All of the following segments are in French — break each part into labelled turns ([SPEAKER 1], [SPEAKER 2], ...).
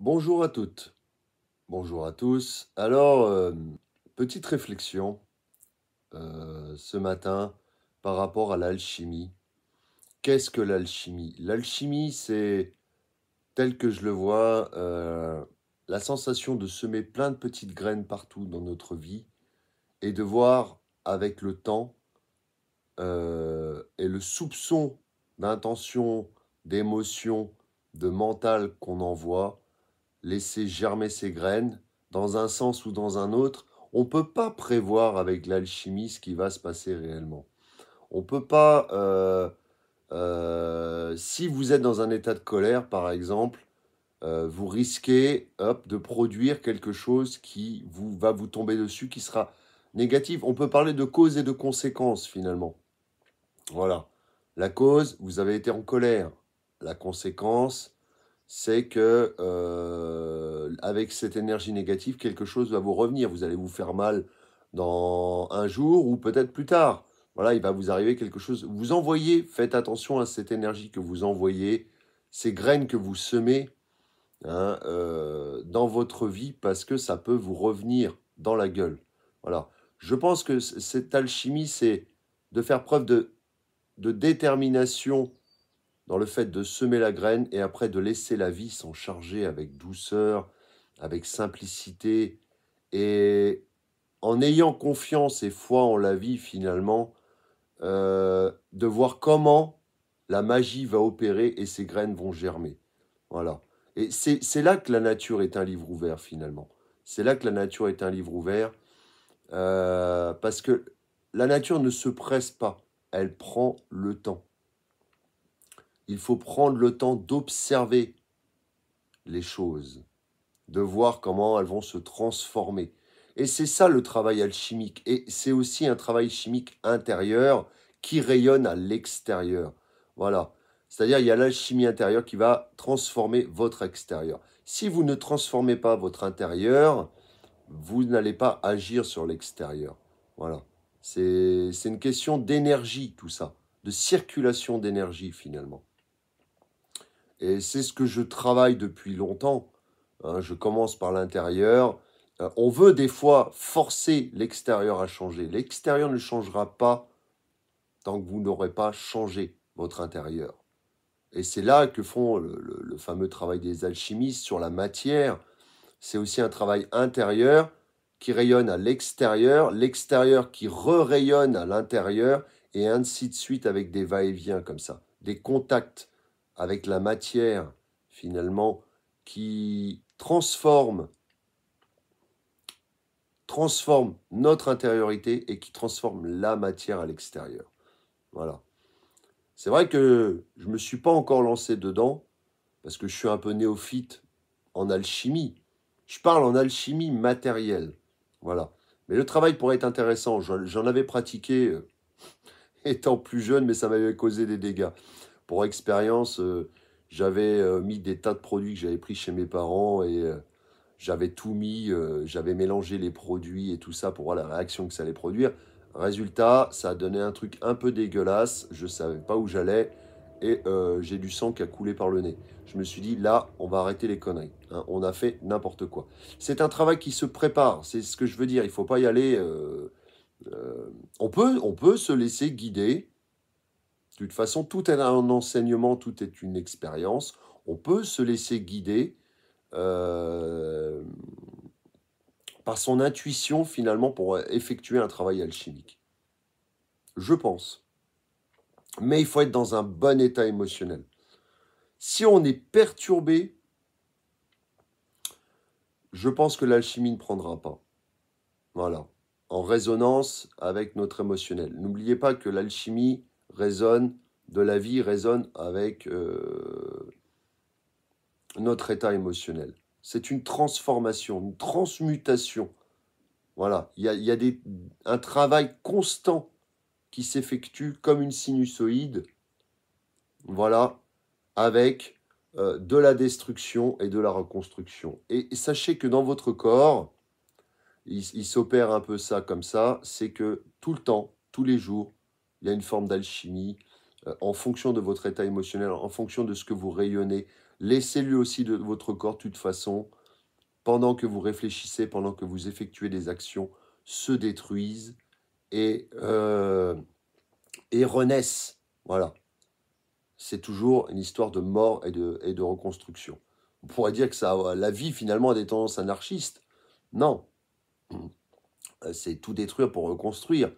[SPEAKER 1] Bonjour à toutes, bonjour à tous. Alors, euh, petite réflexion euh, ce matin par rapport à l'alchimie. Qu'est-ce que l'alchimie? L'alchimie, c'est, tel que je le vois, euh, la sensation de semer plein de petites graines partout dans notre vie et de voir avec le temps et le soupçon d'intention, d'émotion, de mental qu'on envoie, laisser germer ses graines dans un sens ou dans un autre. On ne peut pas prévoir avec l'alchimie ce qui va se passer réellement. On ne peut pas, euh, euh, si vous êtes dans un état de colère, par exemple, euh, vous risquez hop, de produire quelque chose qui vous, va vous tomber dessus, qui sera négatif. On peut parler de cause et de conséquences finalement. Voilà. La cause, vous avez été en colère. La conséquence, c'est que euh, avec cette énergie négative, quelque chose va vous revenir. Vous allez vous faire mal dans un jour ou peut-être plus tard. Voilà, il va vous arriver quelque chose. Vous envoyez, faites attention à cette énergie que vous envoyez, ces graines que vous semez hein, euh, dans votre vie parce que ça peut vous revenir dans la gueule. Voilà. Je pense que cette alchimie, c'est de faire preuve de, de détermination dans le fait de semer la graine et après de laisser la vie s'en charger avec douceur, avec simplicité et en ayant confiance et foi en la vie finalement, euh, de voir comment la magie va opérer et ces graines vont germer. Voilà. Et c'est là que la nature est un livre ouvert finalement. C'est là que la nature est un livre ouvert euh, parce que la nature ne se presse pas, elle prend le temps il faut prendre le temps d'observer les choses, de voir comment elles vont se transformer. Et c'est ça le travail alchimique. Et c'est aussi un travail chimique intérieur qui rayonne à l'extérieur. Voilà. C'est-à-dire, il y a l'alchimie intérieure qui va transformer votre extérieur. Si vous ne transformez pas votre intérieur, vous n'allez pas agir sur l'extérieur. Voilà. C'est une question d'énergie, tout ça, de circulation d'énergie finalement. Et c'est ce que je travaille depuis longtemps. Hein. je commence par l'intérieur. Euh, on veut des fois forcer l'extérieur à changer. L'extérieur ne changera pas tant que vous n'aurez pas changé votre intérieur. Et c'est là que font le, fameux travail des alchimistes sur la matière. C'est aussi un travail intérieur qui rayonne à l'extérieur, l'extérieur qui re-rayonne à l'intérieur, et ainsi de suite avec des va-et-vient comme ça, des contacts avec la matière, finalement, qui transforme, transforme notre intériorité et qui transforme la matière à l'extérieur. Voilà. C'est vrai que je ne me suis pas encore lancé dedans, parce que je suis un peu néophyte en alchimie. Je parle en alchimie matérielle. Voilà. Mais le travail pourrait être intéressant. J'en avais pratiqué euh, étant plus jeune, mais ça m'avait causé des dégâts. Pour expérience, euh, j'avais euh, mis des tas de produits que j'avais pris chez mes parents et euh, j'avais tout mis, j'avais mélangé les produits et tout ça pour voir la réaction que ça allait produire. Résultat, ça a donné un truc un peu dégueulasse, je ne savais pas où j'allais et j'ai du sang qui a coulé par le nez. Je me suis dit, là, on va arrêter les conneries. Hein. on a fait n'importe quoi. C'est un travail qui se prépare, c'est ce que je veux dire. Il ne faut pas y aller. on, peut, on peut se laisser guider de toute façon, tout est un enseignement, tout est une expérience. On peut se laisser guider euh, par son intuition finalement pour effectuer un travail alchimique. Je pense. Mais il faut être dans un bon état émotionnel. Si on est perturbé, je pense que l'alchimie ne prendra pas. Voilà. En résonance avec notre émotionnel. N'oubliez pas que l'alchimie, résonne, de la vie résonne avec euh, notre état émotionnel. C'est une transformation, une transmutation. Voilà, il y a, des, un travail constant qui s'effectue comme une sinusoïde, voilà, avec euh, de la destruction et de la reconstruction. Et, sachez que dans votre corps, il s'opère un peu ça comme ça, c'est que tout le temps, tous les jours, il y a une forme d'alchimie euh, en fonction de votre état émotionnel, en fonction de ce que vous rayonnez, Laissez-lui aussi de votre corps, de toute façon, pendant que vous réfléchissez, pendant que vous effectuez des actions, se détruisent et, euh, et renaissent. Voilà. C'est toujours une histoire de mort et de, et de reconstruction. On pourrait dire que ça, la vie, finalement, a des tendances anarchistes. Non. C'est tout détruire pour reconstruire.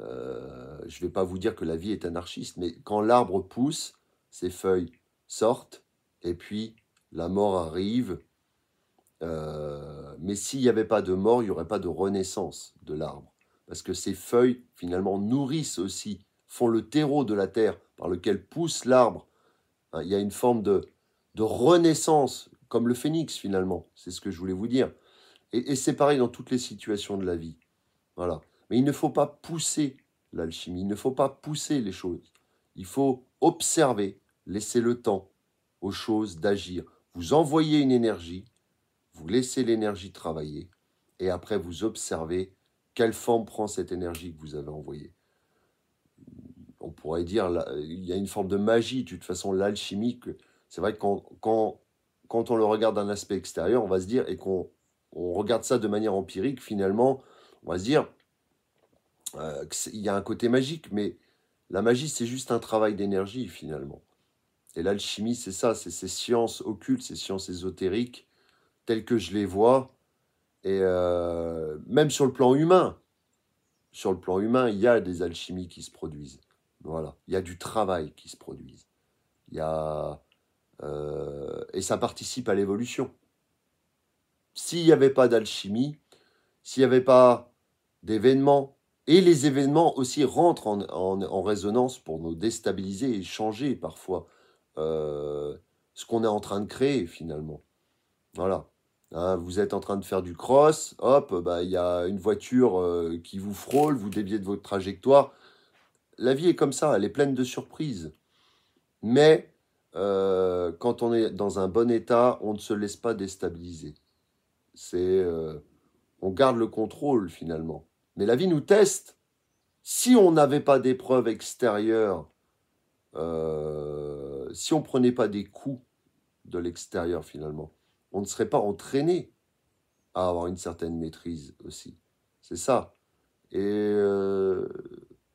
[SPEAKER 1] Euh, je ne vais pas vous dire que la vie est anarchiste, mais quand l'arbre pousse, ses feuilles sortent, et puis la mort arrive. Euh, mais s'il n'y avait pas de mort, il n'y aurait pas de renaissance de l'arbre. Parce que ces feuilles, finalement, nourrissent aussi, font le terreau de la terre par lequel pousse l'arbre. Hein, il y a une forme de, de renaissance, comme le phénix, finalement. C'est ce que je voulais vous dire. Et, et c'est pareil dans toutes les situations de la vie. Voilà. Mais il ne faut pas pousser l'alchimie, il ne faut pas pousser les choses. Il faut observer, laisser le temps aux choses d'agir. Vous envoyez une énergie, vous laissez l'énergie travailler, et après vous observez quelle forme prend cette énergie que vous avez envoyée. On pourrait dire, il y a une forme de magie, de toute façon, l'alchimie, c'est vrai que quand, quand, quand on le regarde d'un aspect extérieur, on va se dire, et qu'on on regarde ça de manière empirique, finalement, on va se dire, euh, il y a un côté magique, mais la magie, c'est juste un travail d'énergie, finalement. Et l'alchimie, c'est ça, c'est ces sciences occultes, ces sciences ésotériques, telles que je les vois, et euh, même sur le plan humain. Sur le plan humain, il y a des alchimies qui se produisent. Voilà, il y a du travail qui se produise. Il y a euh, et ça participe à l'évolution. S'il n'y avait pas d'alchimie, s'il n'y avait pas d'événements, et les événements aussi rentrent en, résonance pour nous déstabiliser et changer parfois euh, ce qu'on est en train de créer finalement. Voilà. Hein, vous êtes en train de faire du cross, hop, bah, il y a une voiture euh, qui vous frôle, vous déviez de votre trajectoire. La vie est comme ça, elle est pleine de surprises. Mais euh, quand on est dans un bon état, on ne se laisse pas déstabiliser. C'est, on garde le contrôle finalement. Mais la vie nous teste. Si on n'avait pas d'épreuves extérieures, euh, si on ne prenait pas des coups de l'extérieur finalement, on ne serait pas entraîné à avoir une certaine maîtrise aussi. C'est ça. Et euh,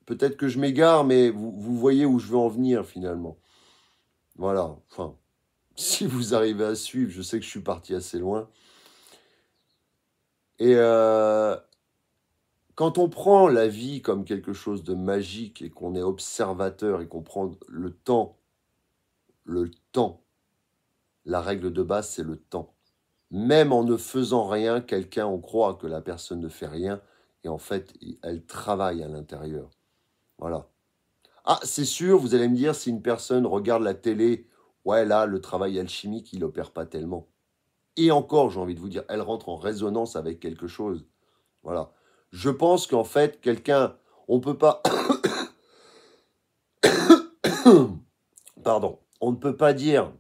[SPEAKER 1] peut-être que je m'égare, mais vous, voyez où je veux en venir finalement. Voilà. Enfin, si vous arrivez à suivre, je sais que je suis parti assez loin. Et, euh, quand on prend la vie comme quelque chose de magique et qu'on est observateur et qu'on prend le temps, le temps, la règle de base, c'est le temps. Même en ne faisant rien, quelqu'un, on croit que la personne ne fait rien, et en fait, elle travaille à l'intérieur. Voilà. Ah, c'est sûr, vous allez me dire, si une personne regarde la télé, ouais, là, le travail alchimique, il n'opère pas tellement. Et encore, j'ai envie de vous dire, elle rentre en résonance avec quelque chose. Voilà. Je pense qu'en fait, quelqu'un, on ne peut pas... Pardon. On ne peut pas dire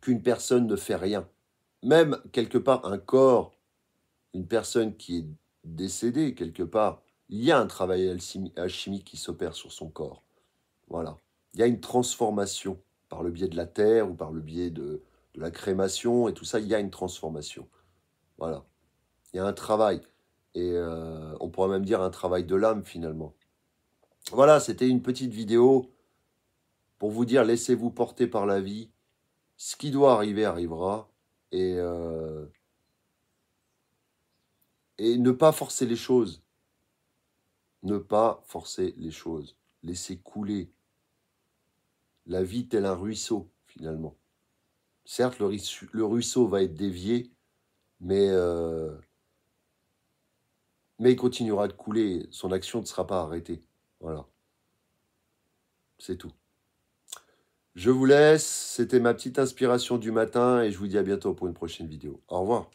[SPEAKER 1] qu'une personne ne fait rien. Même quelque part un corps, une personne qui est décédée quelque part, il y a un travail alchimique qui s'opère sur son corps. Voilà. Il y a une transformation par le biais de la terre ou par le biais de, de la crémation et tout ça, il y a une transformation. Voilà. Il y a un travail et euh, on pourrait même dire un travail de l'âme finalement. Voilà, c'était une petite vidéo pour vous dire laissez-vous porter par la vie. Ce qui doit arriver arrivera et, euh, et ne pas forcer les choses. Ne pas forcer les choses. Laissez couler. La vie tel un ruisseau finalement. Certes, le, ruisseau va être dévié, mais euh, mais il continuera de couler, son action ne sera pas arrêtée. Voilà. C'est tout. Je vous laisse, c'était ma petite inspiration du matin et je vous dis à bientôt pour une prochaine vidéo. Au revoir.